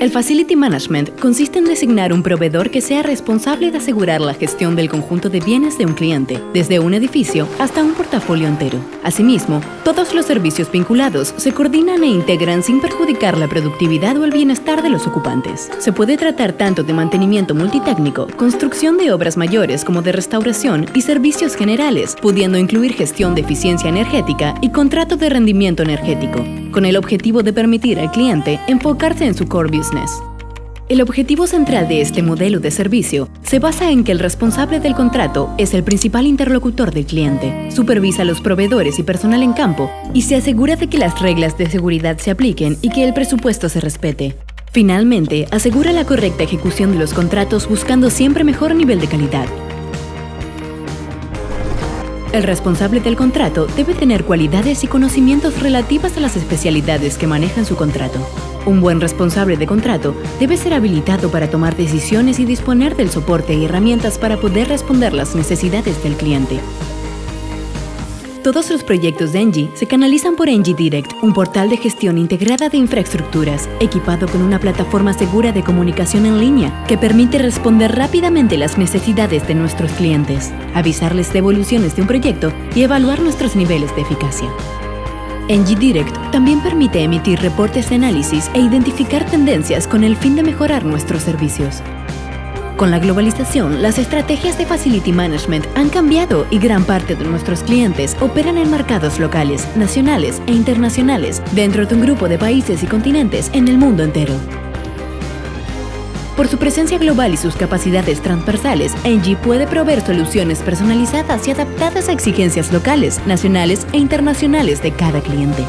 El Facility Management consiste en designar un proveedor que sea responsable de asegurar la gestión del conjunto de bienes de un cliente, desde un edificio hasta un portafolio entero. Asimismo, todos los servicios vinculados se coordinan e integran sin perjudicar la productividad o el bienestar de los ocupantes. Se puede tratar tanto de mantenimiento multitécnico, construcción de obras mayores como de restauración y servicios generales, pudiendo incluir gestión de eficiencia energética y contrato de rendimiento energético, con el objetivo de permitir al cliente enfocarse en su core business el objetivo central de este modelo de servicio se basa en que el responsable del contrato es el principal interlocutor del cliente, supervisa a los proveedores y personal en campo y se asegura de que las reglas de seguridad se apliquen y que el presupuesto se respete. Finalmente, asegura la correcta ejecución de los contratos buscando siempre mejor nivel de calidad. El responsable del contrato debe tener cualidades y conocimientos relativas a las especialidades que manejan su contrato. Un buen responsable de contrato debe ser habilitado para tomar decisiones y disponer del soporte y herramientas para poder responder las necesidades del cliente. Todos los proyectos de Engie se canalizan por Engie Direct, un portal de gestión integrada de infraestructuras, equipado con una plataforma segura de comunicación en línea que permite responder rápidamente las necesidades de nuestros clientes, avisarles de evoluciones de un proyecto y evaluar nuestros niveles de eficacia. Engie Direct también permite emitir reportes de análisis e identificar tendencias con el fin de mejorar nuestros servicios. Con la globalización, las estrategias de Facility Management han cambiado y gran parte de nuestros clientes operan en mercados locales, nacionales e internacionales dentro de un grupo de países y continentes en el mundo entero. Por su presencia global y sus capacidades transversales, Engie puede proveer soluciones personalizadas y adaptadas a exigencias locales, nacionales e internacionales de cada cliente.